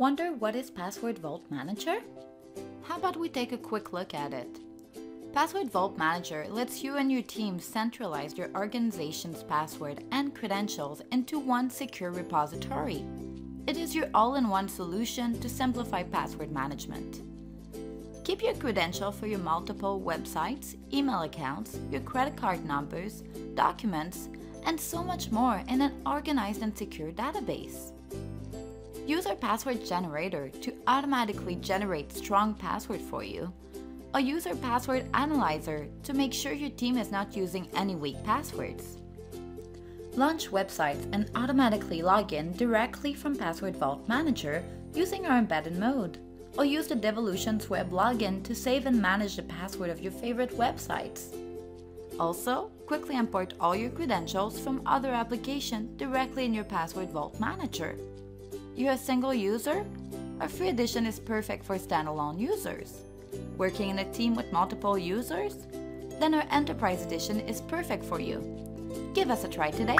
Wonder what is Password Vault Manager? How about we take a quick look at it? Password Vault Manager lets you and your team centralize your organization's password and credentials into one secure repository. It is your all-in-one solution to simplify password management. Keep your credential for your multiple websites, email accounts, your credit card numbers, documents, and so much more in an organized and secure database. Use our password generator to automatically generate strong password for you. Or use our password analyzer to make sure your team is not using any weak passwords. Launch websites and automatically log in directly from Password Vault Manager using our embedded mode. Or use the Devolutions web login to save and manage the password of your favorite websites. Also, quickly import all your credentials from other applications directly in your Password Vault Manager. You're a single user? Our free edition is perfect for standalone users. Working in a team with multiple users? Then our Enterprise Edition is perfect for you. Give us a try today.